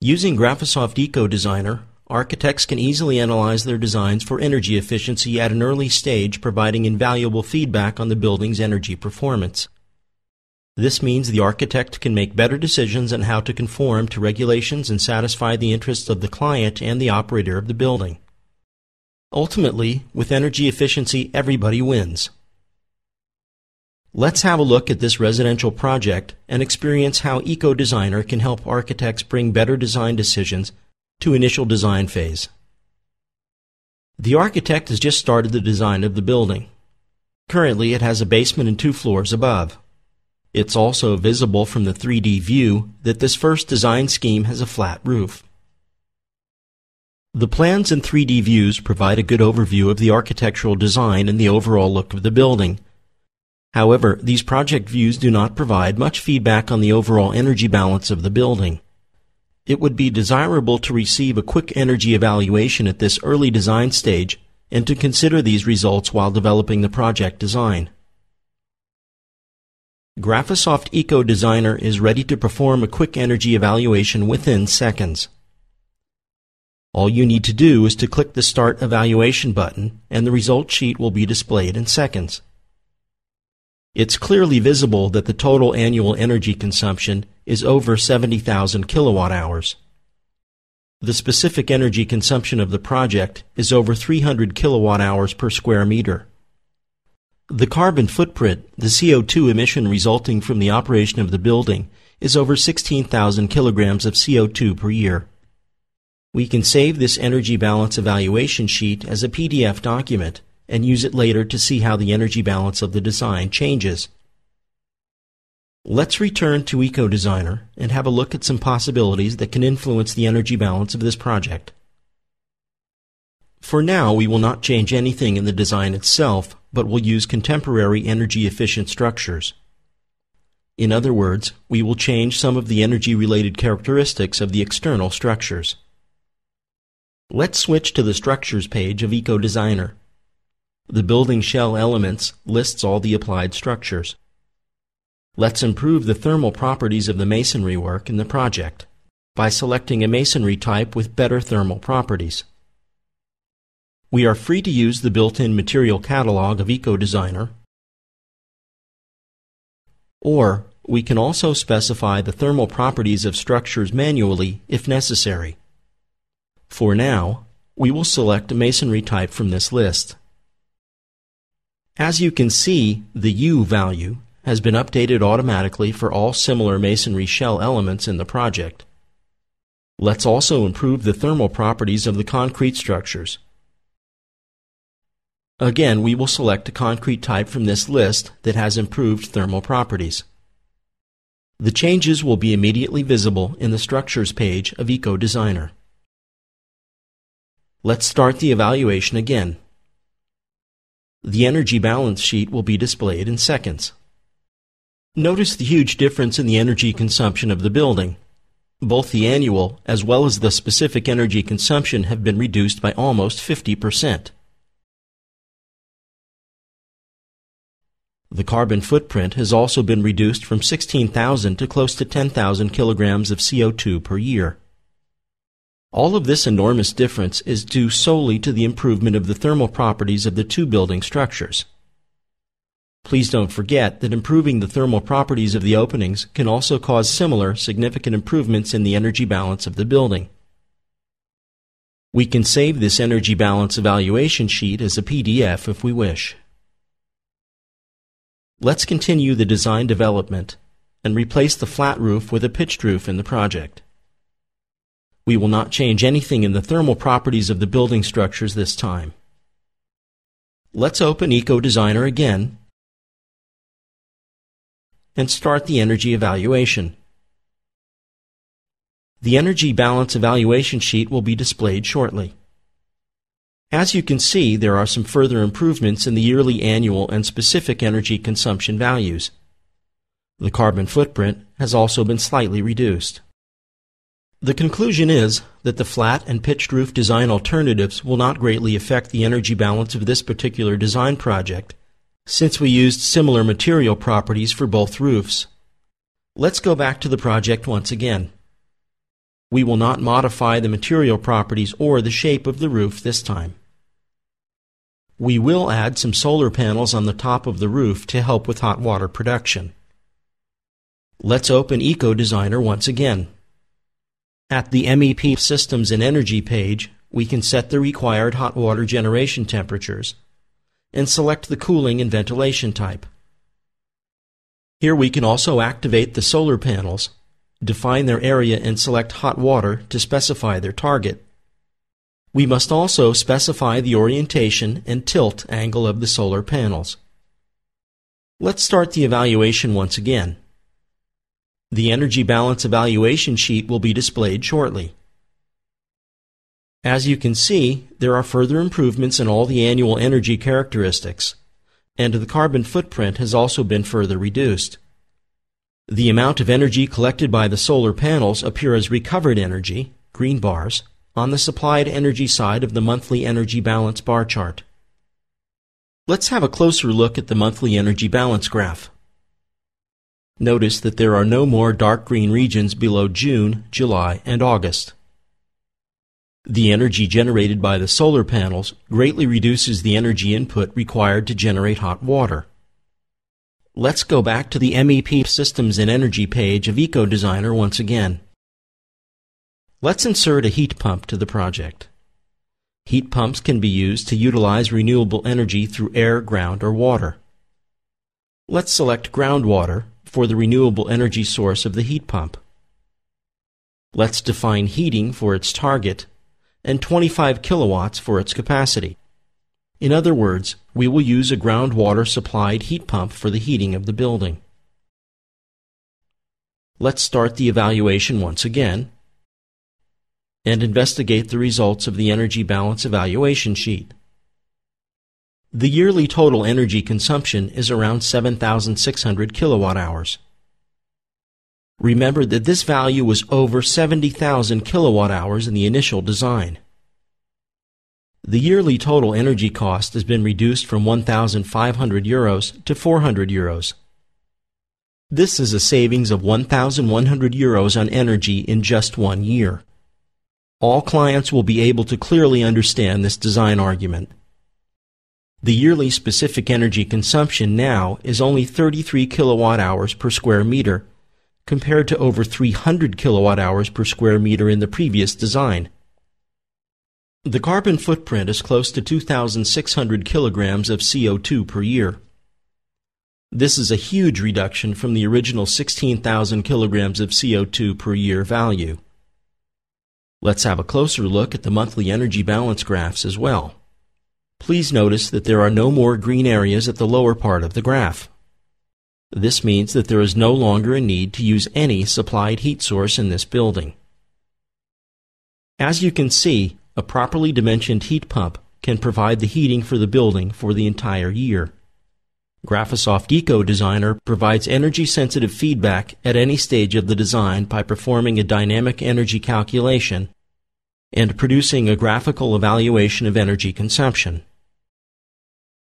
Using Graphisoft EcoDesigner, architects can easily analyze their designs for energy efficiency at an early stage, providing invaluable feedback on the building's energy performance. This means the architect can make better decisions on how to conform to regulations and satisfy the interests of the client and the operator of the building. Ultimately, with energy efficiency, everybody wins. Let's have a look at this residential project and experience how EcoDesigner can help architects bring better design decisions to initial design phase. The architect has just started the design of the building. Currently, it has a basement and two floors above. It's also visible from the 3D view that this first design scheme has a flat roof. The plans and 3D views provide a good overview of the architectural design and the overall look of the building. However, these project views do not provide much feedback on the overall energy balance of the building. It would be desirable to receive a quick energy evaluation at this early design stage and to consider these results while developing the project design. Graphisoft EcoDesigner is ready to perform a quick energy evaluation within seconds. All you need to do is to click the Start Evaluation button and the result sheet will be displayed in seconds. It's clearly visible that the total annual energy consumption is over 70,000 kilowatt hours. The specific energy consumption of the project is over 300 kilowatt hours per square meter. The carbon footprint, the CO2 emission resulting from the operation of the building, is over 16,000 kilograms of CO2 per year. We can save this energy balance evaluation sheet as a PDF document and use it later to see how the energy balance of the design changes. Let's return to EcoDesigner and have a look at some possibilities that can influence the energy balance of this project. For now, we will not change anything in the design itself, but will use contemporary energy efficient structures. In other words, we will change some of the energy related characteristics of the external structures. Let's switch to the Structures page of EcoDesigner. The Building Shell Elements lists all the applied structures. Let's improve the thermal properties of the masonry work in the project by selecting a masonry type with better thermal properties. We are free to use the built-in material catalog of EcoDesigner, or we can also specify the thermal properties of structures manually if necessary. For now, we will select a masonry type from this list. As you can see, the U value has been updated automatically for all similar masonry shell elements in the project. Let's also improve the thermal properties of the concrete structures. Again, we will select a concrete type from this list that has improved thermal properties. The changes will be immediately visible in the Structures page of EcoDesigner. Let's start the evaluation again. The energy balance sheet will be displayed in seconds. Notice the huge difference in the energy consumption of the building. Both the annual as well as the specific energy consumption have been reduced by almost 50%. The carbon footprint has also been reduced from 16,000 to close to 10,000 kilograms of CO2 per year. All of this enormous difference is due solely to the improvement of the thermal properties of the two building structures. Please don't forget that improving the thermal properties of the openings can also cause similar significant improvements in the energy balance of the building. We can save this energy balance evaluation sheet as a PDF if we wish. Let's continue the design development and replace the flat roof with a pitched roof in the project. We will not change anything in the thermal properties of the building structures this time. Let's open EcoDesigner again and start the energy evaluation. The energy balance evaluation sheet will be displayed shortly. As you can see, there are some further improvements in the yearly annual and specific energy consumption values. The carbon footprint has also been slightly reduced. The conclusion is that the flat and pitched roof design alternatives will not greatly affect the energy balance of this particular design project, since we used similar material properties for both roofs. Let's go back to the project once again. We will not modify the material properties or the shape of the roof this time. We will add some solar panels on the top of the roof to help with hot water production. Let's open EcoDesigner once again. At the MEP Systems and Energy page, we can set the required hot water generation temperatures and select the cooling and ventilation type. Here we can also activate the solar panels, define their area and select hot water to specify their target. We must also specify the orientation and tilt angle of the solar panels. Let's start the evaluation once again. The energy balance evaluation sheet will be displayed shortly. As you can see, there are further improvements in all the annual energy characteristics, and the carbon footprint has also been further reduced. The amount of energy collected by the solar panels appear as recovered energy, green bars, on the supplied energy side of the monthly energy balance bar chart. Let's have a closer look at the monthly energy balance graph. Notice that there are no more dark green regions below June, July, and August. The energy generated by the solar panels greatly reduces the energy input required to generate hot water. Let's go back to the MEP Systems and Energy page of EcoDesigner once again. Let's insert a heat pump to the project. Heat pumps can be used to utilize renewable energy through air, ground, or water. Let's select groundwater for the renewable energy source of the heat pump. Let's define heating for its target and 25 kilowatts for its capacity. In other words, we will use a groundwater supplied heat pump for the heating of the building. Let's start the evaluation once again and investigate the results of the energy balance evaluation sheet. The yearly total energy consumption is around 7,600 kilowatt hours. Remember that this value was over 70,000 kilowatt hours in the initial design. The yearly total energy cost has been reduced from 1,500 euros to 400 euros. This is a savings of 1,100 euros on energy in just one year. All clients will be able to clearly understand this design argument. The yearly specific energy consumption now is only 33 kilowatt hours per square meter compared to over 300 kilowatt hours per square meter in the previous design. The carbon footprint is close to 2,600 kilograms of CO2 per year. This is a huge reduction from the original 16,000 kilograms of CO2 per year value. Let's have a closer look at the monthly energy balance graphs as well. Please notice that there are no more green areas at the lower part of the graph. This means that there is no longer a need to use any supplied heat source in this building. As you can see, a properly dimensioned heat pump can provide the heating for the building for the entire year. Graphisoft EcoDesigner provides energy-sensitive feedback at any stage of the design by performing a dynamic energy calculation and producing a graphical evaluation of energy consumption.